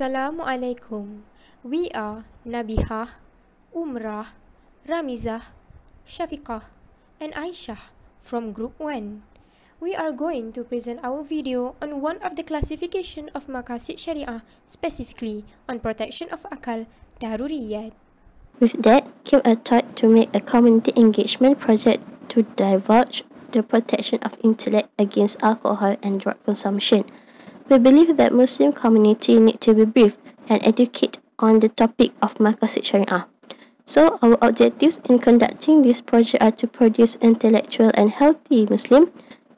Assalamualaikum. We are Nabihah, Umrah, Ramizah, Shafiqah and Aishah from Group 1. We are going to present our video on one of the classification of Maqasid Syariah, specifically on protection of akal daruriyat. With that came a thought to make a community engagement project to divulge the protection of intellect against alcohol and drug consumption. We believe that Muslim community need to be briefed and educated on the topic of Maqasid Syariah. So, our objectives in conducting this project are to produce intellectual and healthy Muslim,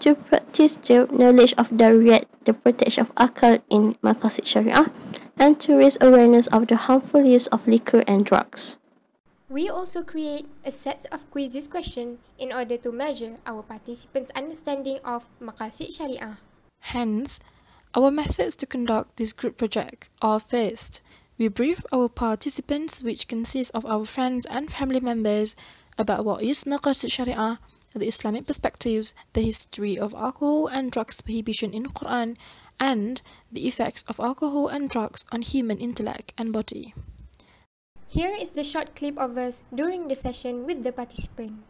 to practice the knowledge of Dariyat, the protection of akal in Maqasid Syariah, and to raise awareness of the harmful use of liquor and drugs. We also create a set of quizzes question in order to measure our participants' understanding of Maqasid Syariah. Hence, our methods to conduct this group project are first, we brief our participants which consist of our friends and family members about what is Maqasid Sharia, the Islamic perspectives, the history of alcohol and drugs prohibition in Quran, and the effects of alcohol and drugs on human intellect and body. Here is the short clip of us during the session with the participant.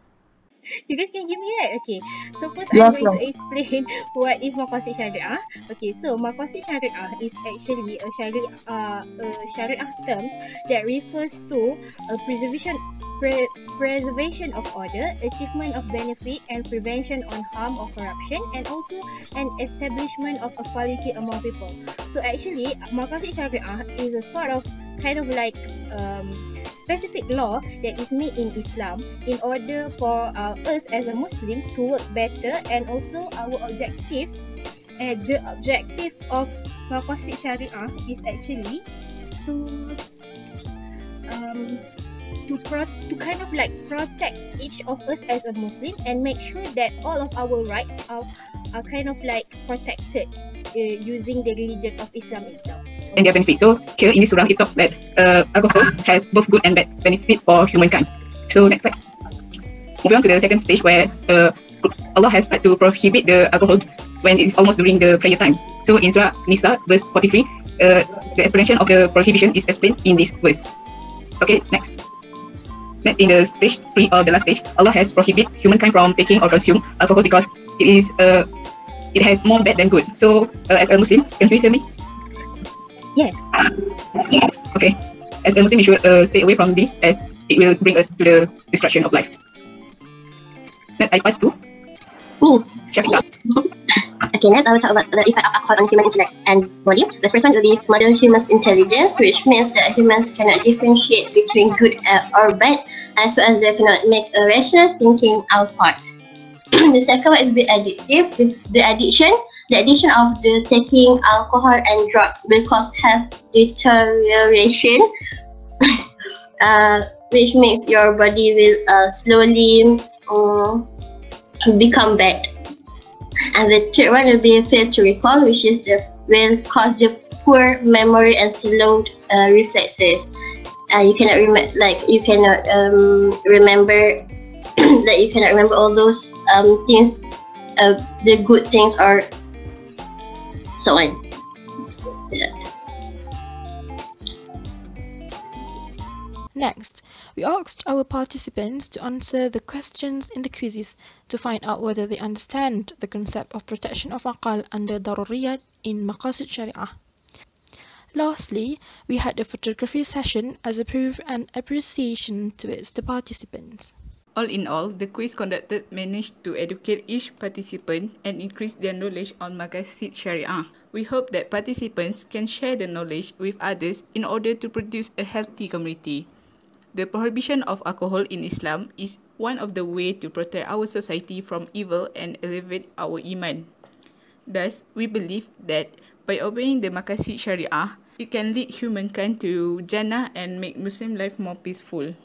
You guys can hear me right? Okay. So first Yes, I'm going yes. to explain what is Maqasid Syariah. Okay, so Maqasid Syariah is actually a Syariah, uh, a Syariah terms that refers to a preservation pre- preservation of order, achievement of benefit and prevention on harm or corruption and also an establishment of equality among people. So actually Maqasid Syariah is a sort of kind of like um, specific law that is made in Islam in order for uh, us as a Muslim to work better and also our objective uh, the objective of Maqasid Syariah is actually to um, to pro- to kind of like protect each of us as a Muslim and make sure that all of our rights are are kind of like protected uh, using the religion of Islam itself. And their benefit. So here in this surah, it talks that uh, alcohol has both good and bad benefit for humankind. So next slide. Moving on to the second stage where uh, Allah has started to prohibit the alcohol when it is almost during the prayer time. So in Surah Nisa, verse 43, uh, the explanation of the prohibition is explained in this verse. Okay, next. Next, in the stage three or the last stage, Allah has prohibited humankind from taking or consume alcohol because it is uh, it has more bad than good. So, uh, as a Muslim, can you hear me? Yes. Yes. Okay. As a Muslim, we should uh, stay away from this as it will bring us to the destruction of life. Next, I pass to Me. Okay, next I will talk about the effect of alcohol on human intellect and body. The first one will be modern human's intelligence, which means that humans cannot differentiate between good or bad, as well as they cannot make a rational thinking output. the second one is the addictive. The addiction, the addition of the taking alcohol and drugs will cause health deterioration, uh, which makes your body will uh, slowly um, become bad. And the third one will be fail to recall, which is the will cause the poor memory and slowed uh, reflexes. Uh, you cannot remember, like you cannot um, remember that you cannot remember all those um, things, uh, the good things or so it. Next, we asked our participants to answer the questions in the quizzes to find out whether they understand the concept of protection of aqal under daruriyat in Maqasid Sharia. Lastly, we had a photography session as a proof and appreciation towards the participants. All in all, the quiz conducted managed to educate each participant and increase their knowledge on Maqasid Sharia. We hope that participants can share the knowledge with others in order to produce a healthy community. The prohibition of alcohol in Islam is one of the way to protect our society from evil and elevate our iman. Thus, we believe that by obeying the Maqasid Sharia, it can lead humankind to Jannah and make Muslim life more peaceful.